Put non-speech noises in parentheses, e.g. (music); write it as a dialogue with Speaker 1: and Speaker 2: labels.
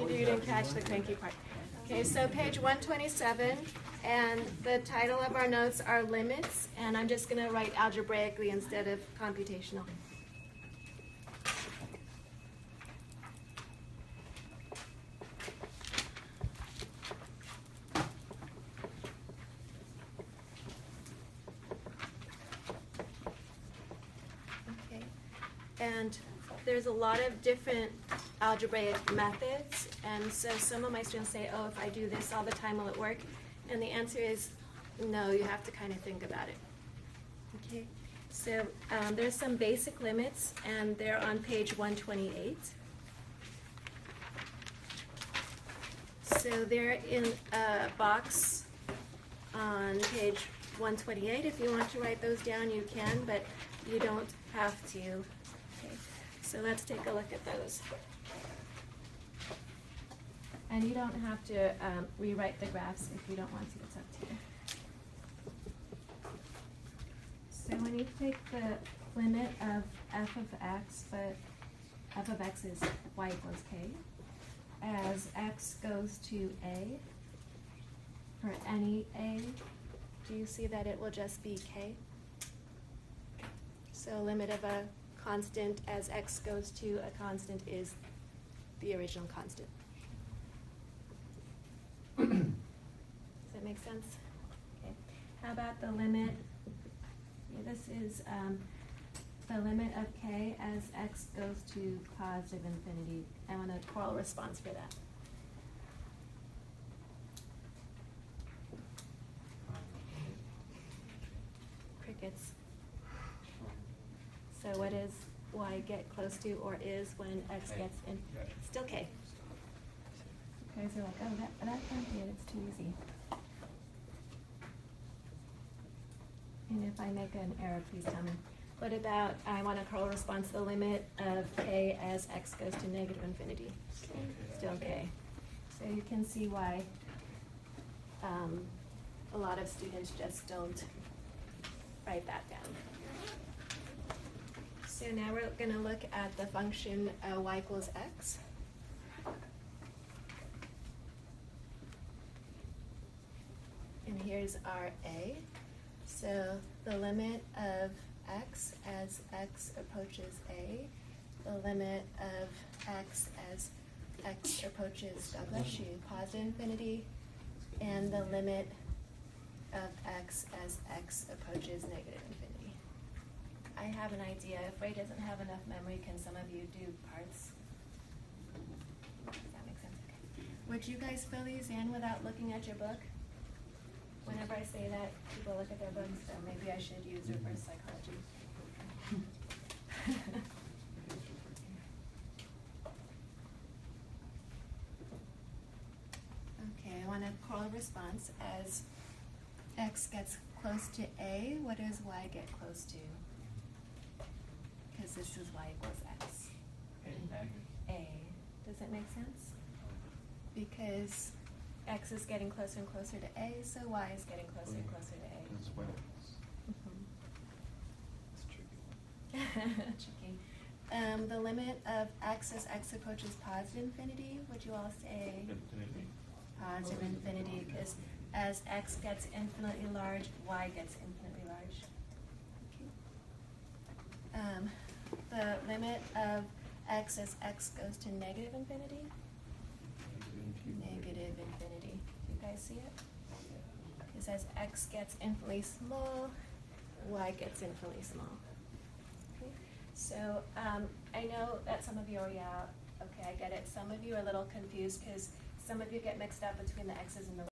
Speaker 1: You didn't catch the cranky part. Okay, so page one twenty-seven, and the title of our notes are limits, and I'm just gonna write algebraically instead of computational. Okay, and there's a lot of different algebraic methods, and so some of my students say, oh, if I do this all the time, will it work? And the answer is, no, you have to kind of think about it. Okay, so um, there's some basic limits, and they're on page one twenty-eight. So they're in a box on page one twenty-eight. If you want to write those down, you can, but you don't have to. So let's take a look at those. And you don't have to um, rewrite the graphs if you don't want to, it's up to you. So when you take the limit of f of x, but f of x is y equals k, as x goes to a, for any a, do you see that it will just be k? So limit of a constant as x goes to a constant is the original constant. Does that make sense? Okay. How about the limit? Yeah, this is um, the limit of k as x goes to positive infinity. I want a choral response for that. Crickets. So what is y get close to or is when x gets in? Still k. Guys are like, oh, that, that can't be it, it's too easy. And if I make an error, please tell me. What about, I want a choral response, to the limit of k as x goes to negative infinity? Still k. So you can see why um, a lot of students just don't write that down. So now we're gonna look at the function uh, y equals x. And here's our a. So the limit of x as x approaches a, the limit of x as x approaches, God bless you, positive infinity, and the limit of x as x approaches negative infinity. I have an idea. If Ray doesn't have enough memory, can some of you do parts? Does that make sense? Okay. Would you guys fill these in without looking at your book? Whenever I say that, people look at their books, so maybe I should use reverse mm-hmm. psychology. Okay, I want a call a response as x gets close to a, what does y get close to? Because this is y equals x. A, does that make sense? Because x is getting closer and closer to a, so y is getting closer and closer to a.
Speaker 2: That's what it is. It's tricky. (laughs)
Speaker 1: Tricky. Um, the limit of x as x approaches positive infinity, would you all say
Speaker 2: Infinity.
Speaker 1: positive infinity? Because as x gets infinitely large, y gets infinitely large. Okay. Um, the limit of x as x goes to negative infinity, negative infinity. Do you guys see it? It says x gets infinitely small, y gets infinitely small. Okay, So, um, I know that some of you are, yeah, okay, I get it. Some of you are a little confused because some of you get mixed up between the x's and the